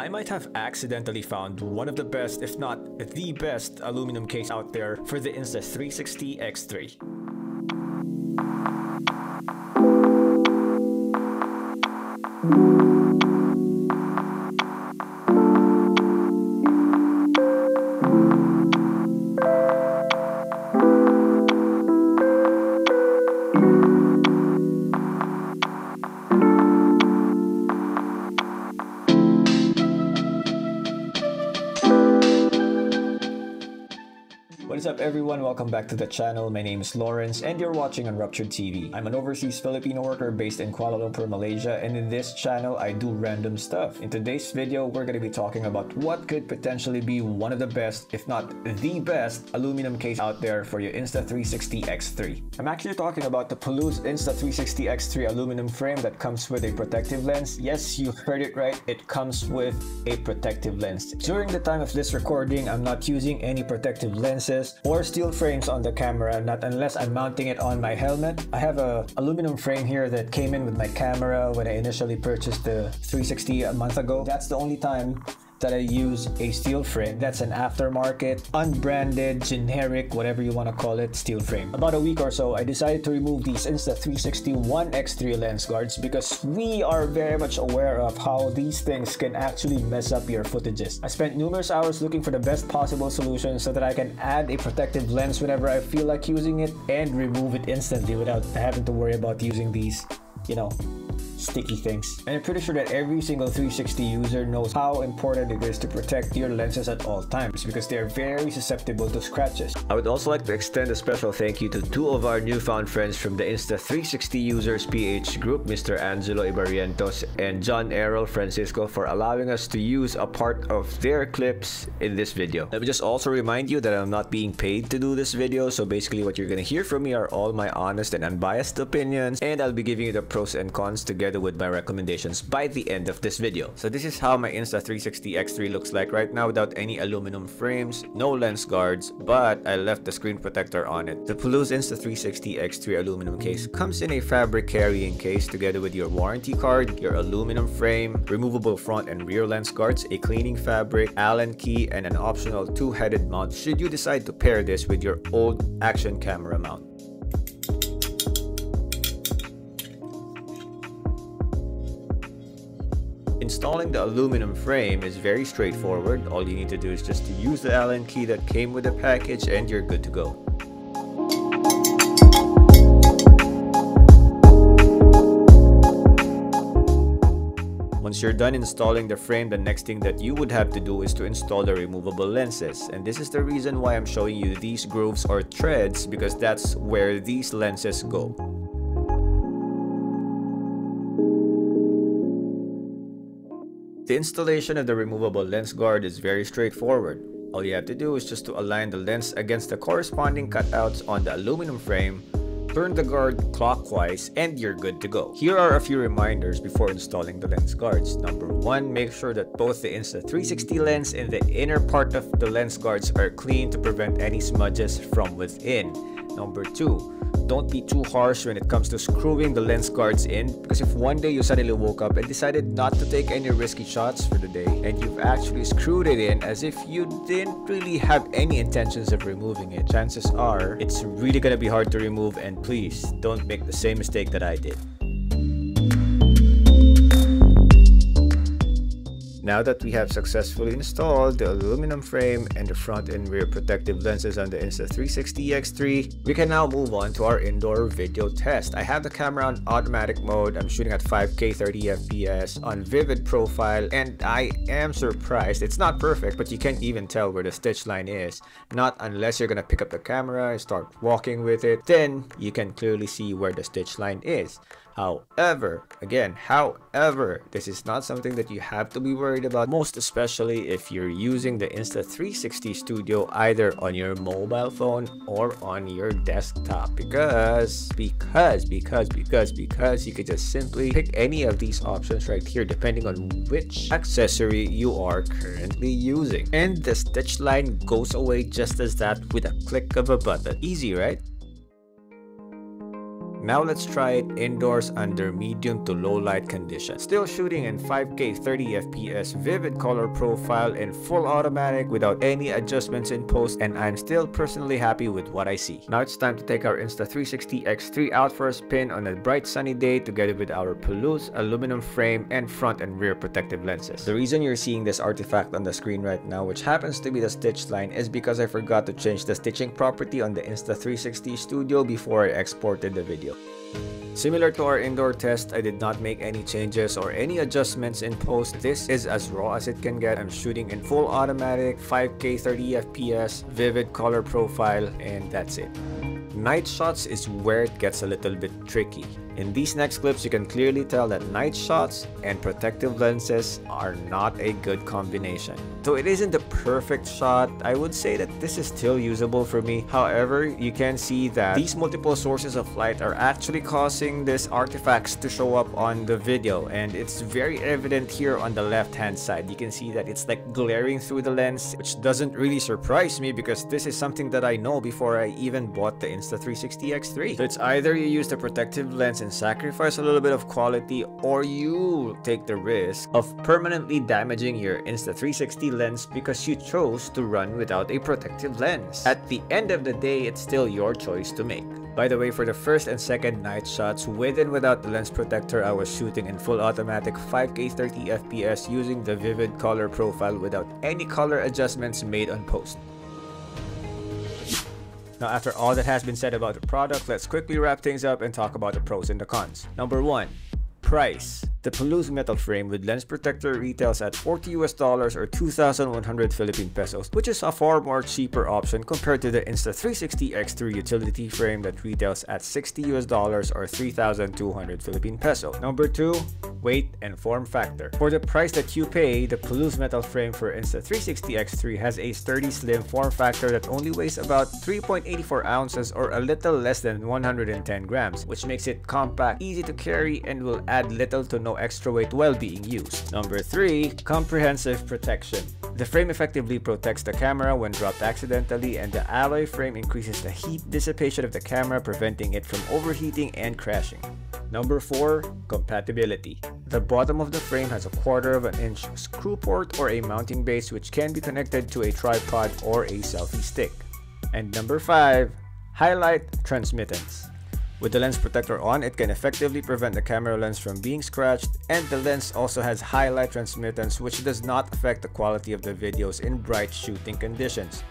I might have accidentally found one of the best, if not the best, aluminum case out there for the Insta360 X3. What is everyone? Welcome back to the channel. My name is Lawrence and you're watching Unruptured TV. I'm an overseas Filipino worker based in Kuala Lumpur, Malaysia and in this channel I do random stuff. In today's video, we're going to be talking about what could potentially be one of the best, if not the best, aluminum case out there for your Insta360 X3. I'm actually talking about the PULUZ Insta360 X3 aluminum frame that comes with a protective lens. Yes, you heard it right, it comes with a protective lens. During the time of this recording, I'm not using any protective lenses or steel frames on the camera, not unless I'm mounting it on my helmet. I have a aluminum frame here that came in with my camera when I initially purchased the 360 a month ago. That's the only time that I use a steel frame. That's an aftermarket, unbranded, generic, whatever you want to call it, steel frame. About a week or so, I decided to remove these Insta360 One X3 lens guards because we are very much aware of how these things can actually mess up your footages. I spent numerous hours looking for the best possible solution so that I can add a protective lens whenever I feel like using it and remove it instantly without having to worry about using these, you know, sticky things. And I'm pretty sure that every single 360 user knows how important it is to protect your lenses at all times because they are very susceptible to scratches. I would also like to extend a special thank you to two of our newfound friends from the Insta360 Users PH group, Mr. Angelo Ibarrientos and John Errol Francisco for allowing us to use a part of their clips in this video. Let me just also remind you that I'm not being paid to do this video, so basically what you're gonna hear from me are all my honest and unbiased opinions, and I'll be giving you the pros and cons together with my recommendations by the end of this video. So this is how my Insta360 X3 looks like right now without any aluminum frames, no lens guards, but I left the screen protector on it. The PULUZ Insta360 X3 aluminum case comes in a fabric carrying case together with your warranty card, your aluminum frame, removable front and rear lens guards, a cleaning fabric, Allen key, and an optional two-headed mount should you decide to pair this with your old action camera mount. Installing the aluminum frame is very straightforward. All you need to do is just to use the Allen key that came with the package and you're good to go. Once you're done installing the frame, the next thing that you would have to do is to install the removable lenses. And this is the reason why I'm showing you these grooves or threads because that's where these lenses go. The installation of the removable lens guard is very straightforward. All you have to do is just to align the lens against the corresponding cutouts on the aluminum frame, turn the guard clockwise, and you're good to go. Here are a few reminders before installing the lens guards. Number one, make sure that both the Insta360 lens and the inner part of the lens guards are clean to prevent any smudges from within. Number two, don't be too harsh when it comes to screwing the lens guards in because if one day you suddenly woke up and decided not to take any risky shots for the day and you've actually screwed it in as if you didn't really have any intentions of removing it, chances are it's really gonna be hard to remove and please don't make the same mistake that I did. Now that we have successfully installed the aluminum frame and the front and rear protective lenses on the Insta360 X3, we can now move on to our indoor video test. I have the camera on automatic mode, I'm shooting at 5K 30fps on vivid profile, and I am surprised. It's not perfect, but you can't even tell where the stitch line is. Not unless you're gonna pick up the camera and start walking with it, then you can clearly see where the stitch line is. However, again, however, this is not something that you have to be worried about, most especially if you're using the Insta360 Studio either on your mobile phone or on your desktop because, because, because, because, because you could just simply pick any of these options right here depending on which accessory you are currently using. And the stitch line goes away just as that with a click of a button. Easy, right? Now let's try it indoors under medium to low light conditions. Still shooting in 5K 30fps vivid color profile in full automatic without any adjustments in post and I'm still personally happy with what I see. Now it's time to take our Insta360 X3 out for a spin on a bright sunny day together with our PULUZ aluminum frame and front and rear protective lenses. The reason you're seeing this artifact on the screen right now which happens to be the stitch line is because I forgot to change the stitching property on the Insta360 Studio before I exported the video. Similar to our indoor test, I did not make any changes or any adjustments in post. This is as raw as it can get. I'm shooting in full automatic, 5K 30 FPS, vivid color profile, and that's it. Night shots is where it gets a little bit tricky. In these next clips, you can clearly tell that night shots and protective lenses are not a good combination. Though it isn't the perfect shot, I would say that this is still usable for me. However, you can see that these multiple sources of light are actually causing these artifacts to show up on the video and it's very evident here on the left hand side. You can see that it's like glaring through the lens which doesn't really surprise me because this is something that I know before I even bought the Insta360 X3. So it's either you use the protective lens sacrifice a little bit of quality or you take the risk of permanently damaging your Insta360 lens because you chose to run without a protective lens. At the end of the day, it's still your choice to make. By the way, for the first and second night shots, with and without the lens protector, I was shooting in full automatic 5K 30fps using the vivid color profile without any color adjustments made on post. Now after all that has been said about the product, let's quickly wrap things up and talk about the pros and the cons. Number 1. Price. The PULUZ metal frame with lens protector retails at 40 US dollars or 2,100 Philippine pesos, which is a far more cheaper option compared to the Insta360 X3 utility frame that retails at 60 US dollars or 3,200 Philippine peso. Number 2, weight and form factor. For the price that you pay, the PULUZ metal frame for Insta360 X3 has a sturdy slim form factor that only weighs about 3.84 ounces or a little less than 110 grams, which makes it compact, easy to carry, and will add little to no extra weight while being used. Number 3. Comprehensive protection. The frame effectively protects the camera when dropped accidentally and the alloy frame increases the heat dissipation of the camera preventing it from overheating and crashing. Number 4. Compatibility. The bottom of the frame has a quarter of an inch screw port or a mounting base which can be connected to a tripod or a selfie stick. And number 5. Highlight transmittance. With the lens protector on, it can effectively prevent the camera lens from being scratched and the lens also has highlight transmittance which does not affect the quality of the videos in bright shooting conditions.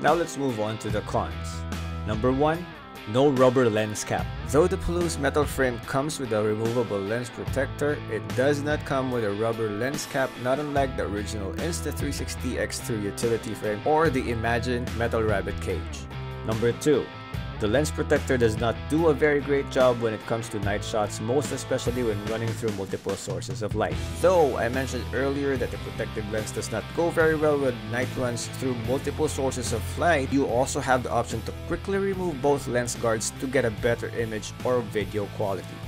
Now let's move on to the cons. Number 1. No rubber lens cap. Though the PULUZ metal frame comes with a removable lens protector, it does not come with a rubber lens cap not unlike the original Insta360 X3 utility frame or the Imagine Metal Rabbit cage. Number 2. The lens protector does not do a very great job when it comes to night shots, most especially when running through multiple sources of light. Though I mentioned earlier that the protective lens does not go very well with night runs through multiple sources of light, you also have the option to quickly remove both lens guards to get a better image or video quality.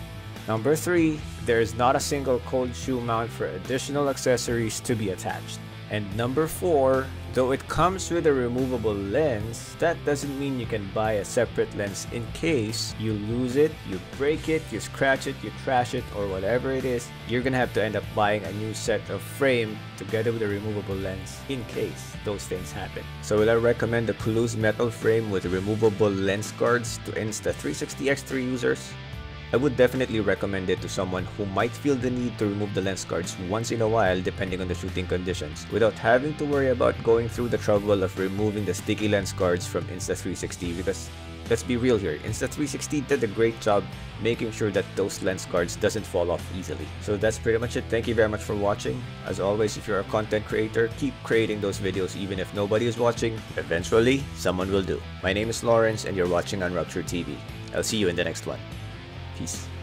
Number 3. There is not a single cold shoe mount for additional accessories to be attached. And number 4, though it comes with a removable lens, that doesn't mean you can buy a separate lens in case you lose it, you break it, you scratch it, you trash it, or whatever it is, you're gonna have to end up buying a new set of frame together with a removable lens in case those things happen. So will I recommend the PULUZ metal frame with removable lens guards to Insta360 X3 users? I would definitely recommend it to someone who might feel the need to remove the lens guards once in a while depending on the shooting conditions without having to worry about going through the trouble of removing the sticky lens guards from Insta360 because let's be real here, Insta360 did a great job making sure that those lens guards doesn't fall off easily. So that's pretty much it. Thank you very much for watching. As always, if you're a content creator, keep creating those videos even if nobody is watching. Eventually, someone will do. My name is Lawrence and you're watching Unruptured TV. I'll see you in the next one. Peace.